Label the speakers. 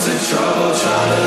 Speaker 1: into trouble trying to